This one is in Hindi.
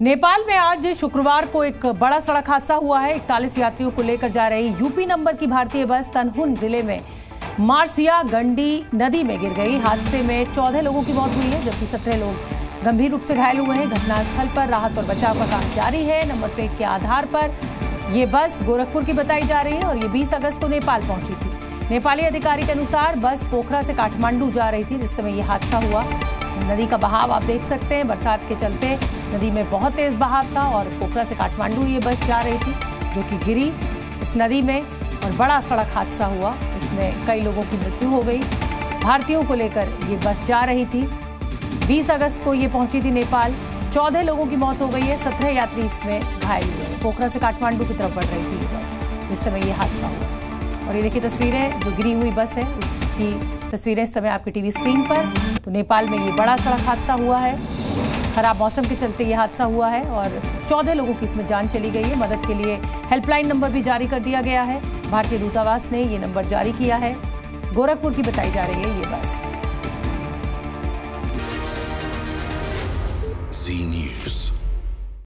नेपाल में आज शुक्रवार को एक बड़ा सड़क हादसा हुआ है। इकतालीस यात्रियों को लेकर जा रही यूपी नंबर की भारतीय बस तनहुन ज़िले में मार्सिया गंडी नदी में गिर गई। हादसे में चौदह लोगों की मौत हुई है, जबकि सत्रह लोग गंभीर रूप से घायल हुए हैं। घटनास्थल पर राहत और बचाव का काम जारी है। नंबर प्लेट के आधार पर ये बस गोरखपुर की बताई जा रही है और ये 20 अगस्त को नेपाल पहुँची थी। नेपाली अधिकारी के अनुसार बस पोखरा से काठमांडू जा रही थी, जिस समय यह हादसा हुआ। नदी का बहाव आप देख सकते हैं। बरसात के चलते नदी में बहुत तेज बहाव था और पोखरा से काठमांडू ये बस जा रही थी, जो कि गिरी इस नदी में और बड़ा सड़क हादसा हुआ। इसमें कई लोगों की मृत्यु हो गई। भारतीयों को लेकर ये बस जा रही थी। 20 अगस्त को ये पहुँची थी नेपाल। चौदह लोगों की मौत हो गई है। सत्रह यात्री इसमें घायल हुए पोखरा से काठमांडू की तरफ़ बढ़ रही थी ये बस। इस समय ये हादसा हुआ। और ये देखिए तस्वीरें, जो गिरी हुई बस है, उसकी तस्वीरें इस समय आपकी टीवी स्क्रीन पर। तो नेपाल में ये बड़ा सड़क हादसा हुआ है। खराब मौसम के चलते ये हादसा हुआ है और चौदह लोगों की इसमें जान चली गई है। मदद के लिए हेल्पलाइन नंबर भी जारी कर दिया गया है। भारतीय दूतावास ने ये नंबर जारी किया है। गोरखपुर की बताई जा रही है ये बस। Senior.